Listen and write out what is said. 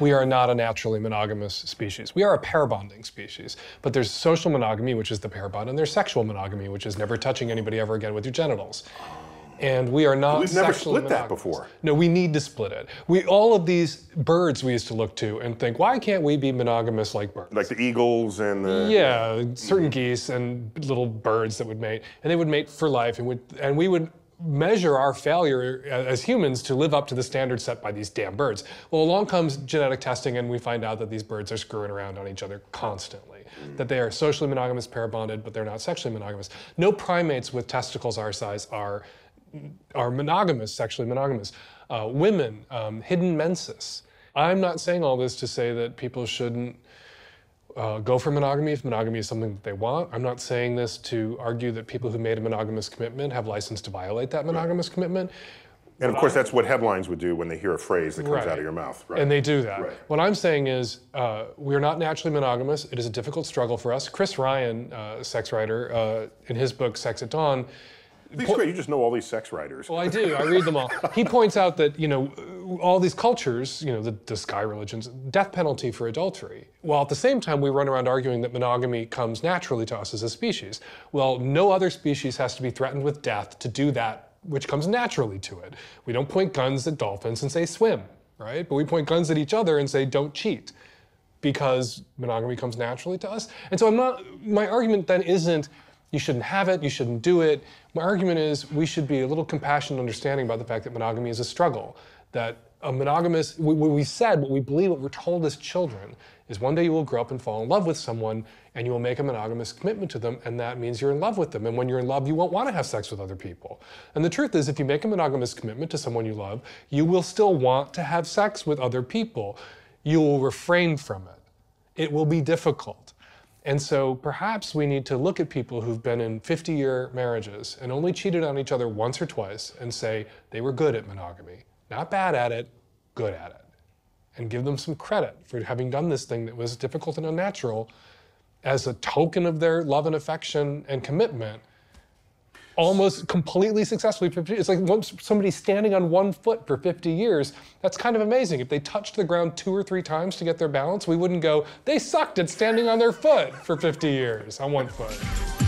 we are not a naturally monogamous species. We are a pair bonding species. But there's social monogamy, which is the pair bond, and there's sexual monogamy, which is never touching anybody ever again with your genitals. And we are not We've never split that before. No, we need to split it. We all of these birds we used to look to and think, why can't we be monogamous like birds? Like the eagles and the. Yeah, certain geese and little birds that would mate, and they would mate for life, and would and we would measure our failure as humans to live up to the standards set by these damn birds. Well, along comes genetic testing, and we find out that these birds are screwing around on each other constantly. That they are socially monogamous, pair bonded, but they're not sexually monogamous. No primates with testicles our size are are monogamous, sexually monogamous. Uh, women, um, hidden menses. I'm not saying all this to say that people shouldn't uh, go for monogamy if monogamy is something that they want. I'm not saying this to argue that people who made a monogamous commitment have license to violate that monogamous commitment. And of course, that's what headlines would do when they hear a phrase that comes Right. out of your mouth. Right. And they do that. Right. What I'm saying is, uh, we're not naturally monogamous. It is a difficult struggle for us. Chris Ryan, uh, sex writer, uh, in his book Sex at Dawn, Great. You just know all these sex writers. Well, I do. I read them all. He points out that you know all these cultures, you know, the, the sky religions, death penalty for adultery. While at the same time we run around arguing that monogamy comes naturally to us as a species. Well, no other species has to be threatened with death to do that which comes naturally to it. We don't point guns at dolphins and say swim, right? But we point guns at each other and say don't cheat because monogamy comes naturally to us. And so I'm not my argument then isn't you shouldn't have it, you shouldn't do it. My argument is we should be a little compassionate understanding about the fact that monogamy is a struggle. That a monogamous what we said, what we believe, what we're told as children is one day you will grow up and fall in love with someone and you will make a monogamous commitment to them and that means you're in love with them. And when you're in love, you won't want to have sex with other people. And the truth is if you make a monogamous commitment to someone you love, you will still want to have sex with other people. You will refrain from it it will be difficult. And so perhaps we need to look at people who've been in 50 year marriages and only cheated on each other once or twice and say they were good at monogamy. Not bad at it, good at it. And give them some credit for having done this thing that was difficult and unnatural as a token of their love and affection and commitment. Almost completely successfully. It's like once somebody standing on one foot for 50 years. That's kind of amazing. If they touched the ground two or three times to get their balance, we wouldn't go, they sucked at standing on their foot for 50 years on one foot.